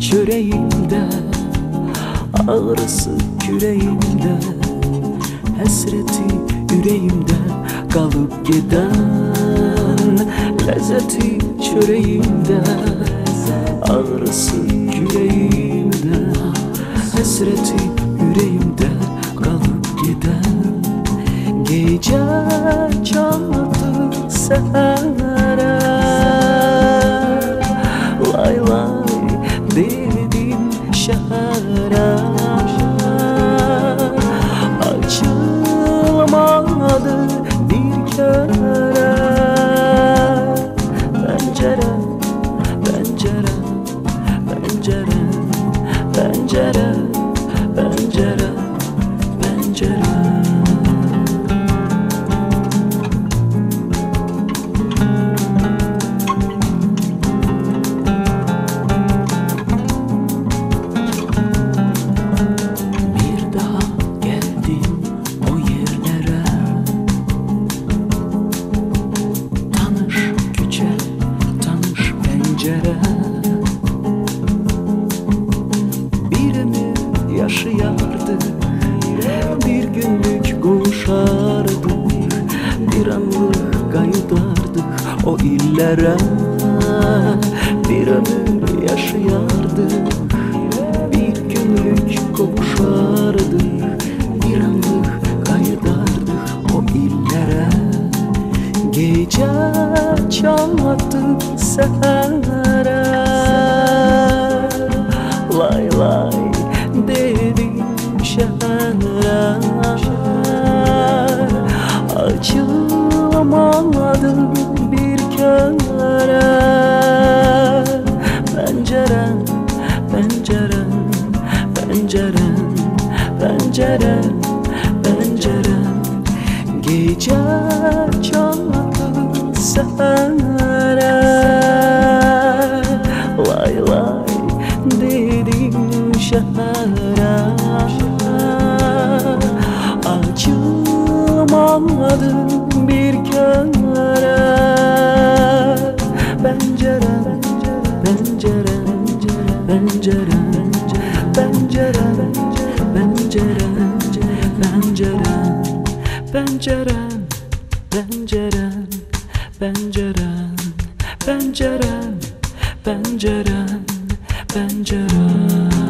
çöreğimde Ağrısı küreğimde Hasreti yüreğimde Kalıp giden Lezzeti çöreğimde Ağrısı yüreğimde Hasreti yüreğimde Kalıp giden Gece çaldı sehere Lay lay dedim şehre Açılmadı bir kere Pencere, pencere, pencere, pencere, Birimi yaşayardı Bir günlük koşardık Bir anlık kaydardık o illere. Bir ömür bir günlük kavuşardık Bir anlık kaydardık o illere. Gece çalmadı sehere Açılamadı bir kere Penceren, penceren, penceren, penceren, penceren Gece çalmadı sehre Atamadım bir kenara Pencerem, pencerem, pencerem Pencerem, pencerem, pencerem Pencerem, pencerem, pencerem Pencerem, pencerem, pencerem